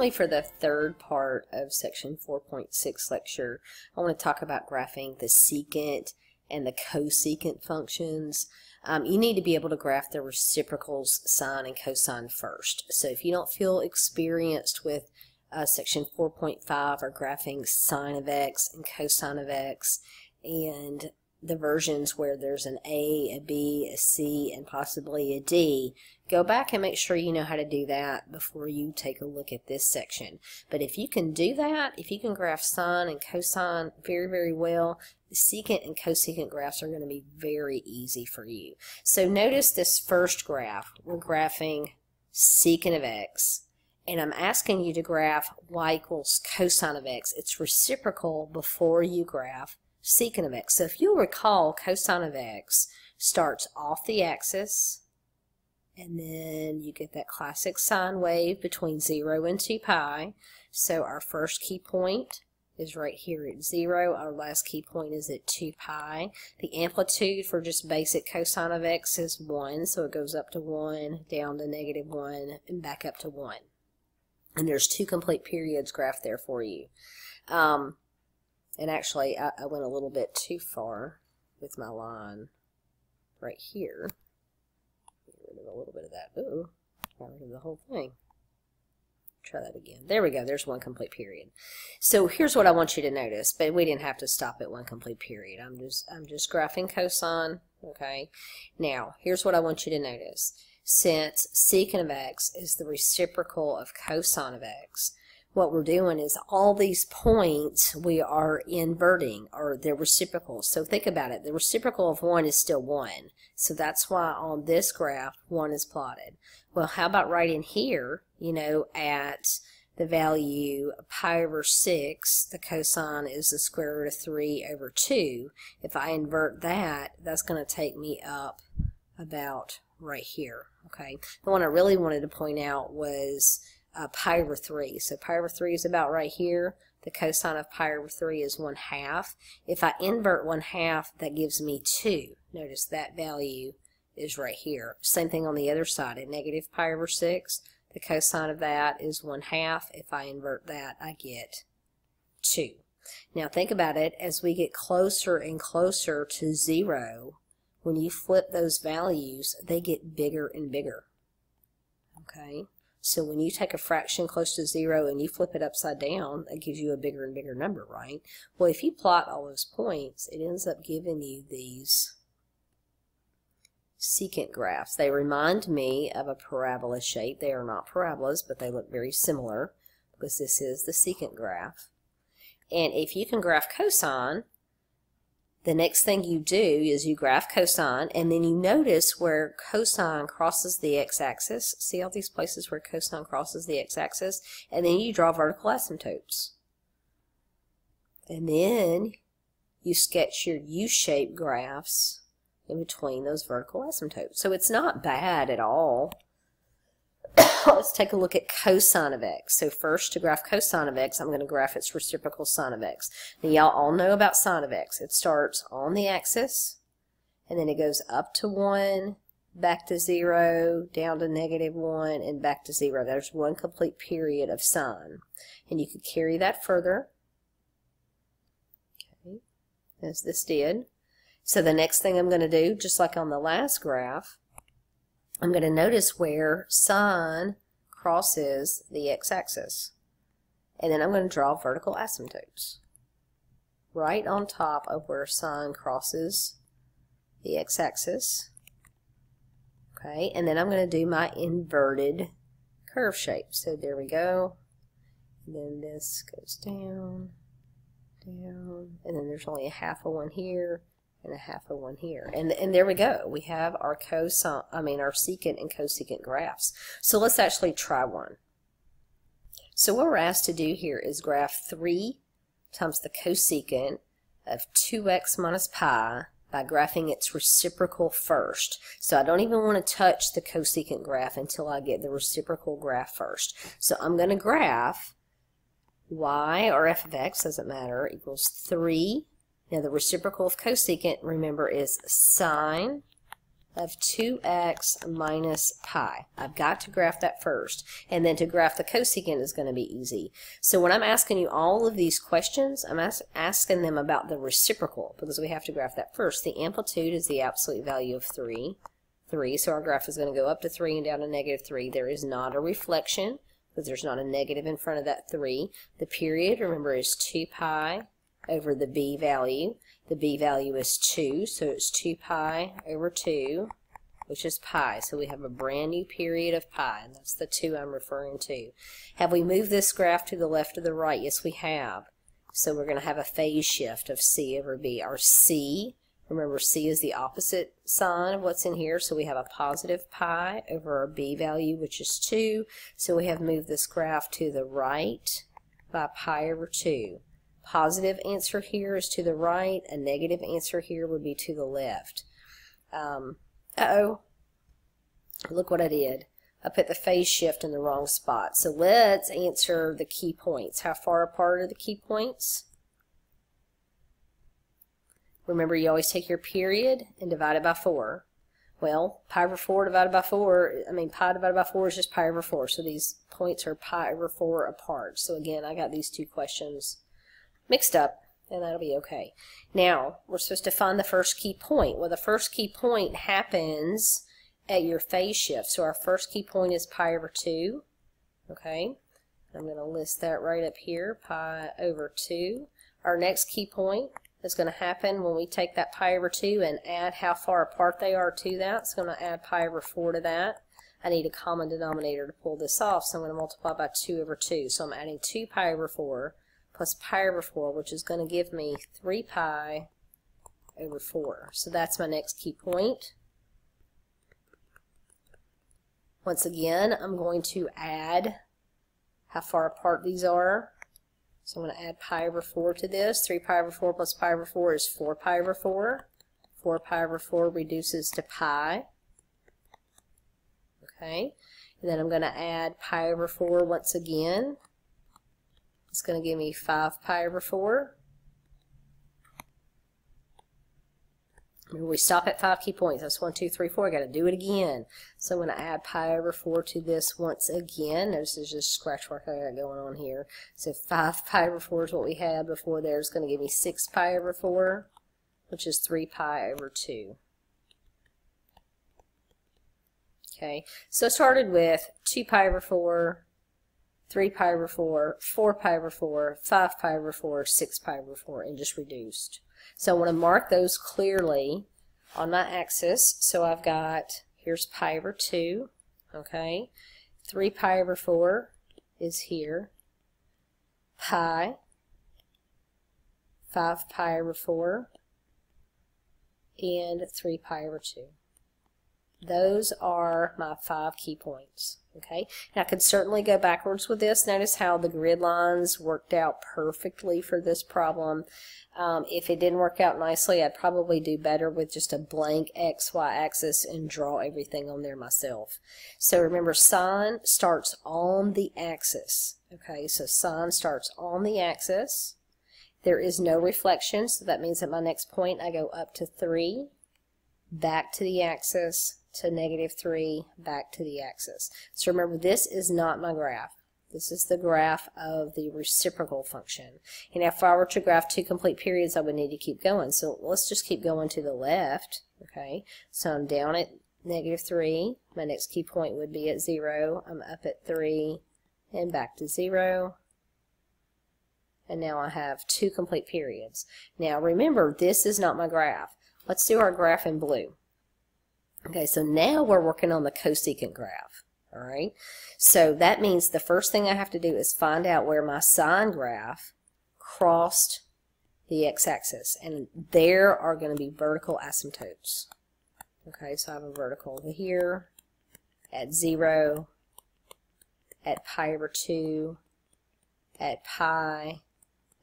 finally, for the third part of section 4.6 lecture, I want to talk about graphing the secant and the cosecant functions. Um, you need to be able to graph the reciprocals sine and cosine first. So if you don't feel experienced with uh, section 4.5 or graphing sine of x and cosine of x and the versions where there's an A, a B, a C, and possibly a D, go back and make sure you know how to do that before you take a look at this section. But if you can do that, if you can graph sine and cosine very, very well, the secant and cosecant graphs are going to be very easy for you. So notice this first graph. We're graphing secant of x, and I'm asking you to graph y equals cosine of x. It's reciprocal before you graph secant of x. So if you'll recall, cosine of x starts off the axis, and then you get that classic sine wave between 0 and 2 pi. So our first key point is right here at 0. Our last key point is at 2 pi. The amplitude for just basic cosine of x is 1, so it goes up to 1, down to negative 1, and back up to 1. And there's two complete periods graphed there for you. Um, and actually, I, I went a little bit too far with my line right here. Of a little bit of that. Ooh, got rid of the whole thing. Try that again. There we go. There's one complete period. So here's what I want you to notice, but we didn't have to stop at one complete period. I'm just I'm just graphing cosine. Okay. Now here's what I want you to notice. Since secant of x is the reciprocal of cosine of x, what we're doing is all these points we are inverting or they're reciprocal. So think about it. The reciprocal of 1 is still 1. So that's why on this graph 1 is plotted. Well, how about right in here, you know, at the value pi over 6, the cosine is the square root of 3 over 2. If I invert that, that's going to take me up about right here. Okay. The one I really wanted to point out was uh, pi over 3. So pi over 3 is about right here. The cosine of pi over 3 is 1 half. If I invert 1 half, that gives me 2. Notice that value is right here. Same thing on the other side. At negative pi over 6, the cosine of that is 1 half. If I invert that, I get 2. Now think about it. As we get closer and closer to 0, when you flip those values, they get bigger and bigger. Okay? So when you take a fraction close to zero and you flip it upside down, it gives you a bigger and bigger number, right? Well, if you plot all those points, it ends up giving you these secant graphs. They remind me of a parabola shape. They are not parabolas, but they look very similar because this is the secant graph. And if you can graph cosine, the next thing you do is you graph cosine, and then you notice where cosine crosses the x-axis. See all these places where cosine crosses the x-axis? And then you draw vertical asymptotes. And then you sketch your U-shaped graphs in between those vertical asymptotes. So it's not bad at all. let's take a look at cosine of x. So first, to graph cosine of x, I'm going to graph its reciprocal sine of x. Now, y'all all know about sine of x. It starts on the axis, and then it goes up to 1, back to 0, down to negative 1, and back to 0. There's one complete period of sine. And you could carry that further, okay, as this did. So the next thing I'm going to do, just like on the last graph, I'm going to notice where sine crosses the x-axis. And then I'm going to draw vertical asymptotes right on top of where sine crosses the x-axis. Okay, and then I'm going to do my inverted curve shape. So there we go. And then this goes down, down, and then there's only a half of one here, and a half of one here. And, and there we go. We have our cosine, I mean our secant and cosecant graphs. So let's actually try one. So what we're asked to do here is graph 3 times the cosecant of 2x minus pi by graphing its reciprocal first. So I don't even want to touch the cosecant graph until I get the reciprocal graph first. So I'm going to graph y or f of x, doesn't matter, equals 3 now the reciprocal of cosecant, remember, is sine of 2x minus pi. I've got to graph that first. And then to graph the cosecant is going to be easy. So when I'm asking you all of these questions, I'm as asking them about the reciprocal because we have to graph that first. The amplitude is the absolute value of 3. 3. So our graph is going to go up to 3 and down to negative 3. There is not a reflection because there's not a negative in front of that 3. The period, remember, is 2 pi over the b value. The b value is 2, so it's 2 pi over 2, which is pi. So we have a brand new period of pi, and that's the 2 I'm referring to. Have we moved this graph to the left or the right? Yes, we have. So we're going to have a phase shift of c over b. Our c, remember c is the opposite sign of what's in here, so we have a positive pi over our b value, which is 2. So we have moved this graph to the right by pi over 2 positive answer here is to the right, a negative answer here would be to the left. Um, uh-oh, look what I did. I put the phase shift in the wrong spot. So let's answer the key points. How far apart are the key points? Remember, you always take your period and divide it by 4. Well, pi over 4 divided by 4, I mean, pi divided by 4 is just pi over 4. So these points are pi over 4 apart. So again, I got these two questions mixed up, and that'll be okay. Now, we're supposed to find the first key point. Well, the first key point happens at your phase shift. So our first key point is pi over 2. Okay, I'm going to list that right up here, pi over 2. Our next key point is going to happen when we take that pi over 2 and add how far apart they are to that. So I'm going to add pi over 4 to that. I need a common denominator to pull this off, so I'm going to multiply by 2 over 2. So I'm adding 2 pi over 4 plus pi over 4, which is going to give me 3 pi over 4. So that's my next key point. Once again, I'm going to add how far apart these are. So I'm going to add pi over 4 to this. 3 pi over 4 plus pi over 4 is 4 pi over 4. 4 pi over 4 reduces to pi. Okay, and then I'm going to add pi over 4 once again. It's going to give me 5 pi over 4. Remember, we stop at 5 key points. That's 1, 2, 3, 4. i got to do it again. So I'm going to add pi over 4 to this once again. Notice there's just scratch work I got going on here. So 5 pi over 4 is what we had before there. It's going to give me 6 pi over 4, which is 3 pi over 2. Okay, so I started with 2 pi over 4, 3 pi over 4, 4 pi over 4, 5 pi over 4, 6 pi over 4, and just reduced. So I want to mark those clearly on my axis. So I've got, here's pi over 2, okay? 3 pi over 4 is here. Pi, 5 pi over 4, and 3 pi over 2. Those are my five key points. Okay, I could certainly go backwards with this. Notice how the grid lines worked out perfectly for this problem. Um, if it didn't work out nicely, I'd probably do better with just a blank XY axis and draw everything on there myself. So remember, sine starts on the axis. Okay, so sine starts on the axis. There is no reflection, so that means at my next point I go up to 3, back to the axis, to negative 3 back to the axis. So remember, this is not my graph. This is the graph of the reciprocal function. And if I were to graph two complete periods, I would need to keep going. So let's just keep going to the left. Okay, so I'm down at negative 3. My next key point would be at 0. I'm up at 3 and back to 0. And now I have two complete periods. Now remember, this is not my graph. Let's do our graph in blue. Okay, so now we're working on the cosecant graph. All right, so that means the first thing I have to do is find out where my sine graph crossed the x-axis, and there are going to be vertical asymptotes. Okay, so I have a vertical over here at 0, at pi over 2, at pi,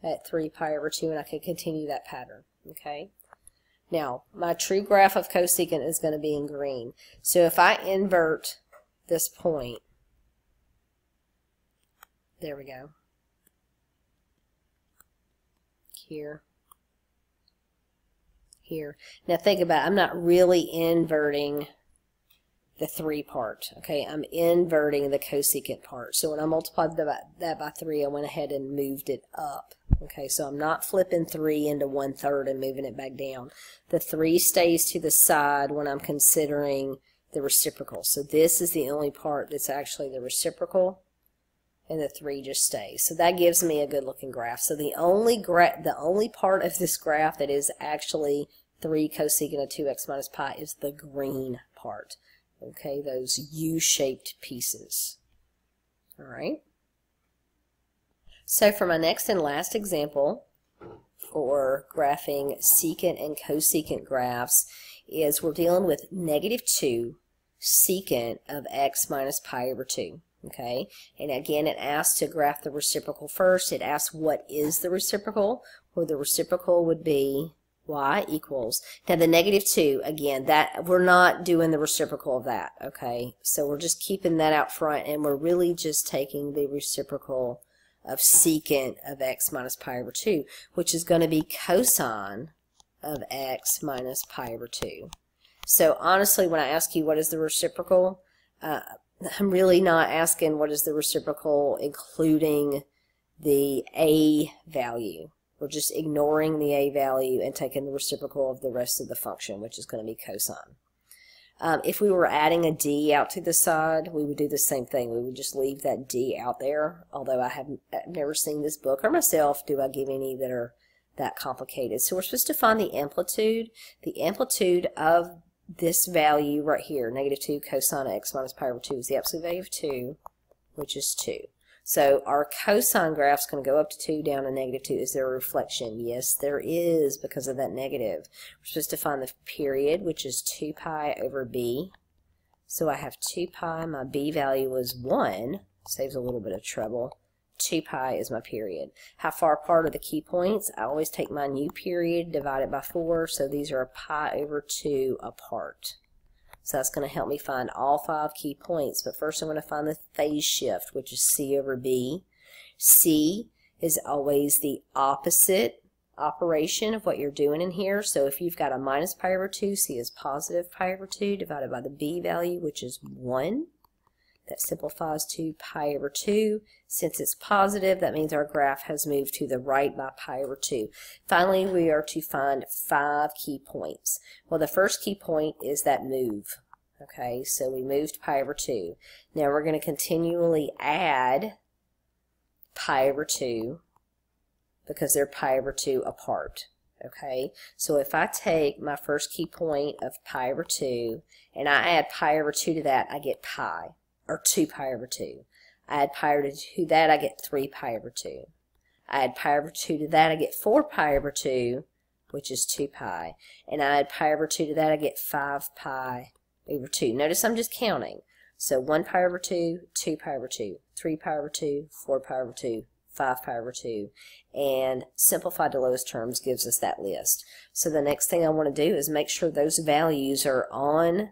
at 3 pi over 2, and I can continue that pattern. Okay, now, my true graph of cosecant is going to be in green. So if I invert this point, there we go, here, here. Now think about it, I'm not really inverting the 3 part. Okay, I'm inverting the cosecant part. So when I multiplied that by 3, I went ahead and moved it up. Okay, so I'm not flipping 3 into 1 third and moving it back down. The 3 stays to the side when I'm considering the reciprocal. So this is the only part that's actually the reciprocal and the 3 just stays. So that gives me a good looking graph. So the only gra the only part of this graph that is actually 3 cosecant of 2x minus pi is the green part. Okay, those U-shaped pieces. All right. So for my next and last example for graphing secant and cosecant graphs is we're dealing with negative 2 secant of x minus pi over 2. Okay, and again it asks to graph the reciprocal first. It asks what is the reciprocal, where the reciprocal would be y equals. Now the negative 2, again, that we're not doing the reciprocal of that, okay? So we're just keeping that out front, and we're really just taking the reciprocal of secant of x minus pi over 2, which is going to be cosine of x minus pi over 2. So honestly, when I ask you what is the reciprocal, uh, I'm really not asking what is the reciprocal including the a value. We're just ignoring the a value and taking the reciprocal of the rest of the function, which is going to be cosine. Um, if we were adding a d out to the side, we would do the same thing. We would just leave that d out there, although I have never seen this book or myself do I give any that are that complicated. So we're supposed to find the amplitude. The amplitude of this value right here, negative 2 cosine x minus pi over 2 is the absolute value of 2, which is 2. So our cosine graph is going to go up to 2, down to negative 2. Is there a reflection? Yes, there is because of that negative. We're supposed to find the period, which is 2 pi over b. So I have 2 pi. My b value was 1. Saves a little bit of trouble. 2 pi is my period. How far apart are the key points? I always take my new period, divide it by 4, so these are pi over 2 apart. So that's going to help me find all five key points. But first I'm going to find the phase shift, which is C over B. C is always the opposite operation of what you're doing in here. So if you've got a minus pi over 2, C is positive pi over 2 divided by the B value, which is 1. That simplifies to pi over 2. Since it's positive, that means our graph has moved to the right by pi over 2. Finally, we are to find five key points. Well, the first key point is that move. Okay, so we moved pi over 2. Now we're going to continually add pi over 2 because they're pi over 2 apart. Okay, so if I take my first key point of pi over 2 and I add pi over 2 to that, I get pi or 2 pi over 2. I add pi over 2 to that, I get 3 pi over 2. I add pi over 2 to that, I get 4 pi over 2, which is 2 pi. And I add pi over 2 to that, I get 5 pi over 2. Notice I'm just counting. So 1 pi over 2, 2 pi over 2, 3 pi over 2, 4 pi over 2, 5 pi over 2, and simplified to lowest terms gives us that list. So the next thing I want to do is make sure those values are on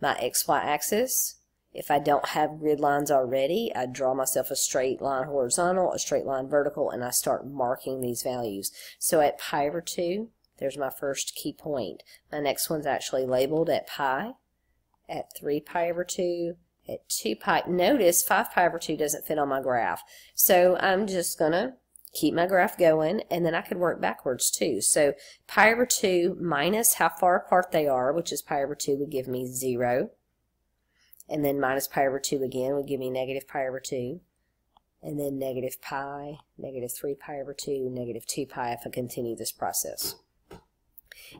my xy axis if I don't have grid lines already, I draw myself a straight line horizontal, a straight line vertical, and I start marking these values. So at pi over 2, there's my first key point. My next one's actually labeled at pi, at 3 pi over 2, at 2 pi. Notice 5 pi over 2 doesn't fit on my graph. So I'm just going to keep my graph going, and then I could work backwards too. So pi over 2 minus how far apart they are, which is pi over 2, would give me 0 and then minus pi over 2 again would give me negative pi over 2, and then negative pi, negative 3 pi over 2, negative 2 pi if I continue this process.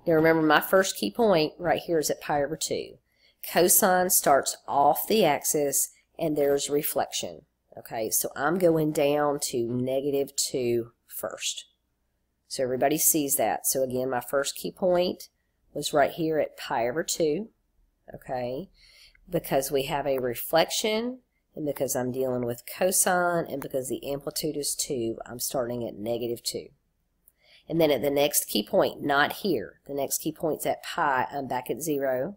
Now remember my first key point right here is at pi over 2. Cosine starts off the axis and there's reflection. Okay, so I'm going down to negative 2 first. So everybody sees that. So again, my first key point was right here at pi over 2. Okay, because we have a reflection and because I'm dealing with cosine and because the amplitude is 2, I'm starting at negative 2. And then at the next key point, not here, the next key point's at pi, I'm back at 0.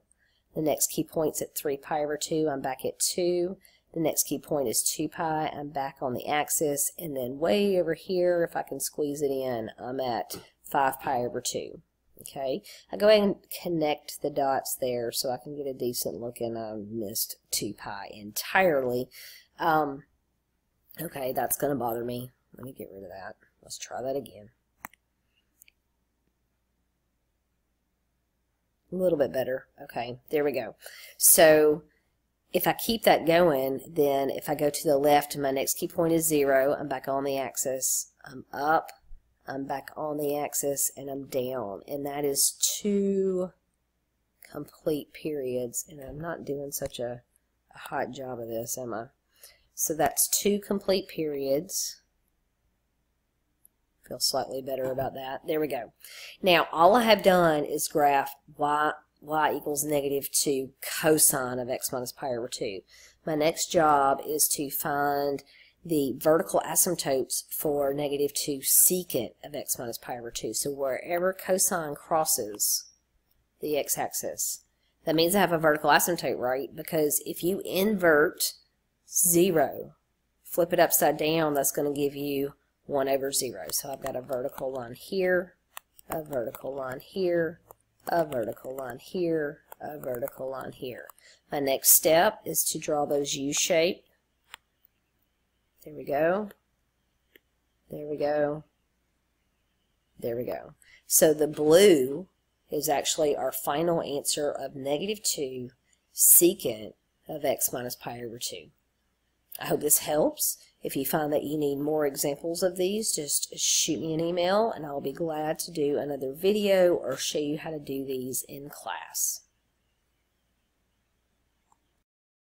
The next key point's at 3 pi over 2, I'm back at 2. The next key point is 2 pi, I'm back on the axis. And then way over here, if I can squeeze it in, I'm at 5 pi over 2. Okay, I go ahead and connect the dots there so I can get a decent look and I missed 2 pi entirely. Um, okay, that's going to bother me. Let me get rid of that. Let's try that again. A little bit better. Okay, there we go. So if I keep that going, then if I go to the left, my next key point is 0. I'm back on the axis. I'm up. I'm back on the axis. And I'm down. And that is two complete periods. And I'm not doing such a, a hot job of this, am I? So that's two complete periods. Feel slightly better about that. There we go. Now, all I have done is graph y, y equals negative 2 cosine of x minus pi over 2. My next job is to find the vertical asymptotes for negative 2 secant of x minus pi over 2. So wherever cosine crosses the x-axis, that means I have a vertical asymptote, right? Because if you invert 0. Flip it upside down, that's going to give you 1 over 0. So I've got a vertical line here, a vertical line here, a vertical line here, a vertical line here. My next step is to draw those U-shape. There we go. There we go. There we go. So the blue is actually our final answer of negative 2 secant of x minus pi over 2. I hope this helps. If you find that you need more examples of these, just shoot me an email and I'll be glad to do another video or show you how to do these in class.